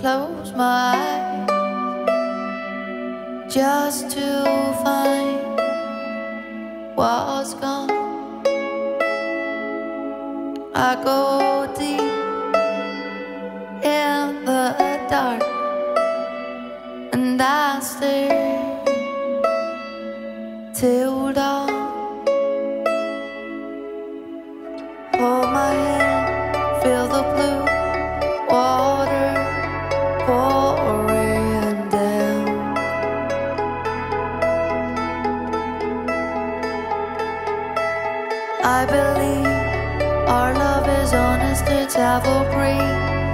close my eyes just to find what's gone. I go deep in the dark and I stare till dawn. Hold my hand, feel the blue believe our love is honest, it's evergreen,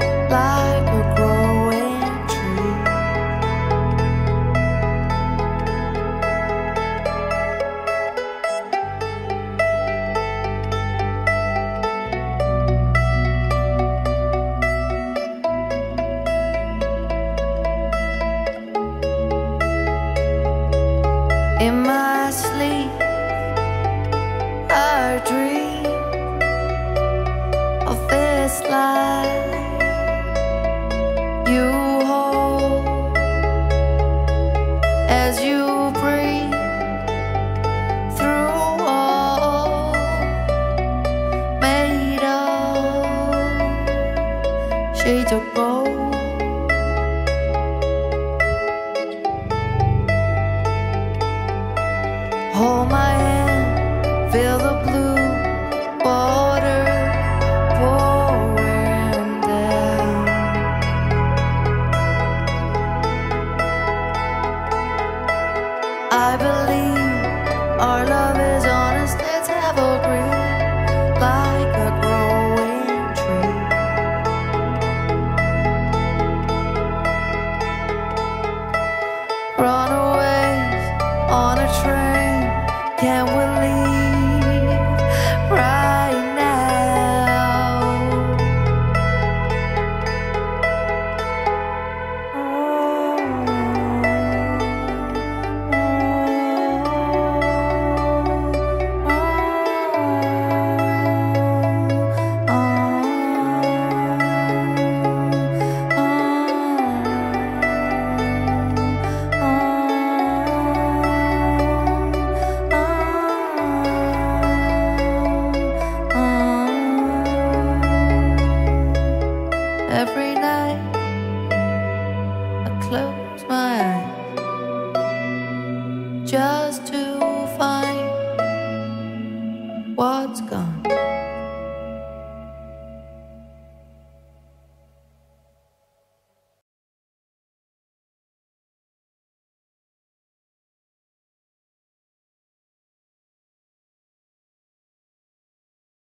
You hold as you breathe through all made of shade of bone. All my I believe our love is honest, it's evergreen, like a growing tree. Runaways on a train, can we Every night I close my eyes just to find what's gone.